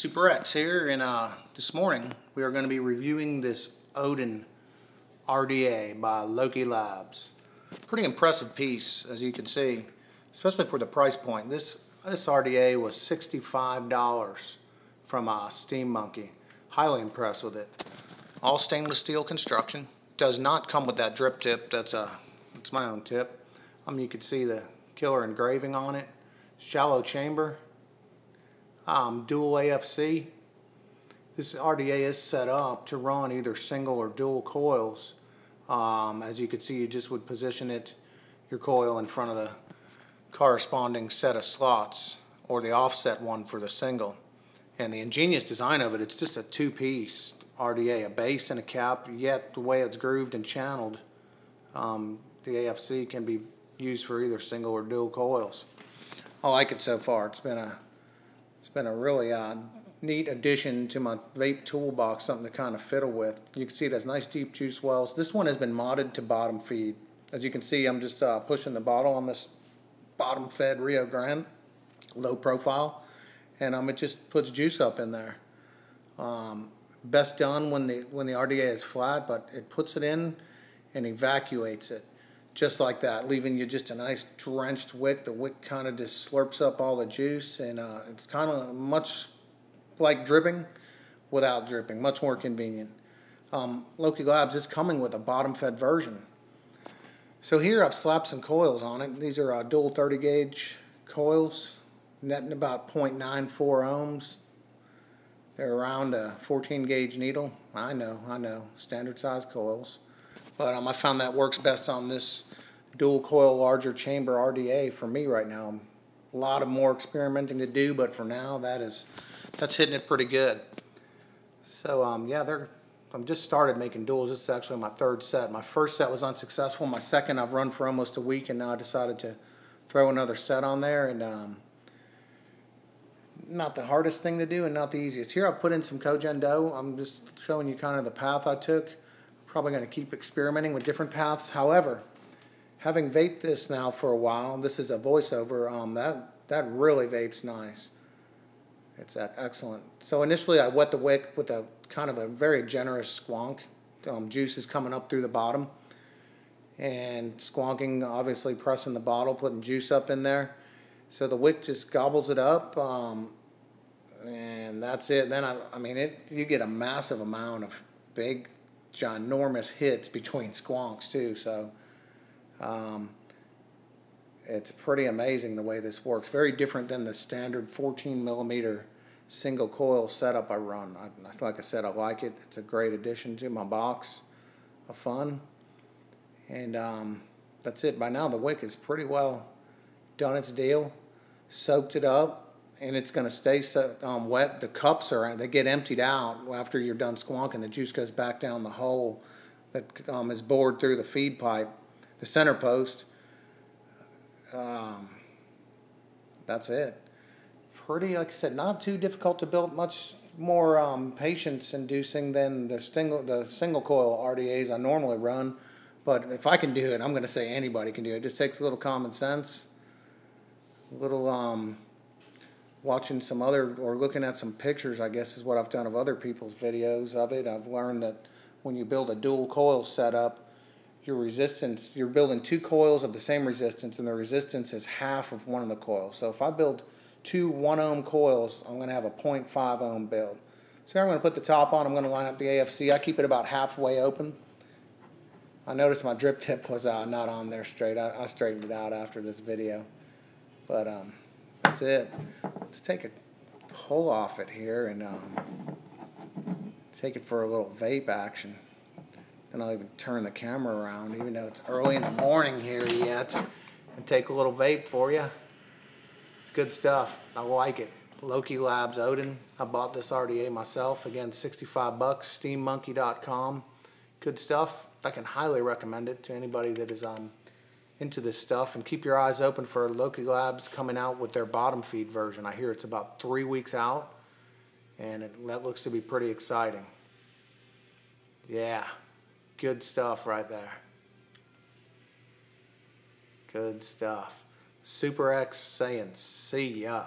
Super X here and uh, this morning we are going to be reviewing this Odin RDA by Loki Labs. Pretty impressive piece as you can see especially for the price point. This this RDA was $65 from uh, Steam Monkey. Highly impressed with it. All stainless steel construction. Does not come with that drip tip. That's a it's my own tip. Um, you can see the killer engraving on it. Shallow chamber um, dual AFC. This RDA is set up to run either single or dual coils. Um, as you can see, you just would position it, your coil in front of the corresponding set of slots or the offset one for the single. And the ingenious design of it, it's just a two-piece RDA, a base and a cap, yet the way it's grooved and channeled, um, the AFC can be used for either single or dual coils. I like it so far. It's been a it's been a really uh, neat addition to my vape toolbox, something to kind of fiddle with. You can see it has nice deep juice wells. This one has been modded to bottom feed. As you can see, I'm just uh, pushing the bottle on this bottom fed Reo Grand, low profile, and um, it just puts juice up in there. Um, best done when the when the RDA is flat, but it puts it in and evacuates it just like that, leaving you just a nice drenched wick. The wick kind of just slurps up all the juice, and uh, it's kind of much like dripping without dripping, much more convenient. Um, Loki Labs is coming with a bottom-fed version. So here I've slapped some coils on it. These are uh, dual 30 gauge coils, netting about 0.94 ohms. They're around a 14 gauge needle. I know, I know, standard size coils. But um, I found that works best on this dual coil larger chamber RDA for me right now. A lot of more experimenting to do, but for now that is that's hitting it pretty good. So um, yeah, they're I'm just started making duals. This is actually my third set. My first set was unsuccessful. My second I've run for almost a week, and now I decided to throw another set on there. And um, not the hardest thing to do, and not the easiest. Here I've put in some dough. I'm just showing you kind of the path I took. Probably going to keep experimenting with different paths. However, having vaped this now for a while, this is a voiceover, um, that, that really vapes nice. It's excellent. So initially I wet the wick with a kind of a very generous squonk. Um, juice is coming up through the bottom. And squonking, obviously pressing the bottle, putting juice up in there. So the wick just gobbles it up. Um, and that's it. Then I, I mean, it you get a massive amount of big ginormous hits between squonks too. So um, it's pretty amazing the way this works. Very different than the standard 14 millimeter single coil setup I run. I, like I said, I like it. It's a great addition to my box of fun. And um, that's it. By now the wick is pretty well done its deal. Soaked it up and it's going to stay so, um, wet. The cups are they get emptied out after you're done squonking. The juice goes back down the hole that um, is bored through the feed pipe, the center post. Um, that's it. Pretty, like I said, not too difficult to build. Much more um, patience-inducing than the single the single coil RDAs I normally run. But if I can do it, I'm going to say anybody can do it. It just takes a little common sense, a little um, watching some other or looking at some pictures, I guess is what I've done of other people's videos of it. I've learned that when you build a dual coil setup, your resistance, you're building two coils of the same resistance, and the resistance is half of one of the coils. So if I build two 1 ohm coils, I'm going to have a 0.5 ohm build. So here I'm going to put the top on, I'm going to line up the AFC. I keep it about halfway open. I noticed my drip tip was uh, not on there straight. I, I straightened it out after this video. But um, that's it. Let's take a pull off it here and um, take it for a little vape action. Then I'll even turn the camera around, even though it's early in the morning here yet, and take a little vape for you. It's good stuff. I like it. Loki Labs Odin. I bought this RDA myself. Again, 65 bucks. SteamMonkey.com. Good stuff. I can highly recommend it to anybody that is um, into this stuff and keep your eyes open for Loki Labs coming out with their bottom feed version. I hear it's about three weeks out and it, that looks to be pretty exciting. Yeah, good stuff right there. Good stuff. Super X saying see ya.